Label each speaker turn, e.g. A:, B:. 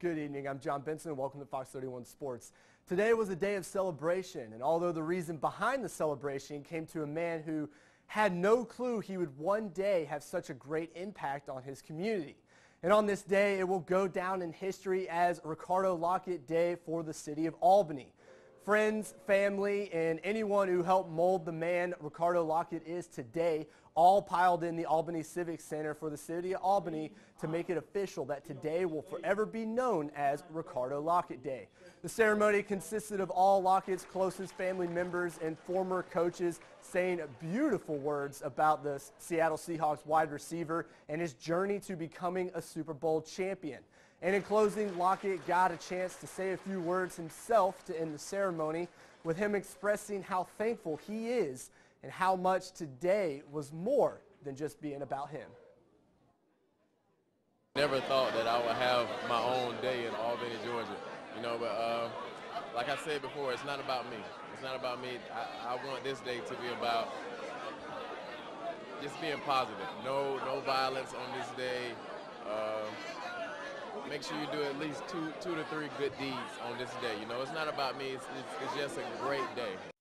A: Good evening. I'm Jon Benson and welcome to Fox 31 Sports. Today was a day of celebration, and although the reason behind the celebration came to a man who had no clue he would one day have such a great impact on his community. And on this day, it will go down in history as Ricardo Lockette Day for the city of Albany. Friends, family, and anyone who helped mold the man Ricardo Lockette is today all piled in the Albany Civic Center for the city of Albany to make it official that today will forever be known as Ricardo Lockette Day. The ceremony consisted of all Lockette's closest family members and former coaches saying beautiful words about the Seattle Seahawks wide receiver and his journey to becoming a Super Bowl champion. And in closing, Lockette got a chance to say a few words himself to end the ceremony, with him expressing how thankful he is and how much today was more than just being about him.
B: Never thought that I would have my own day in Albany, Georgia. You know, but uh, like I said before, it's not about me. It's not about me. I, I want this day to be about just being positive. No, no violence on this day. Uh, make sure you do at least two, two to three good deeds on this day. You know, it's not about me. It's, it's, it's just a great day.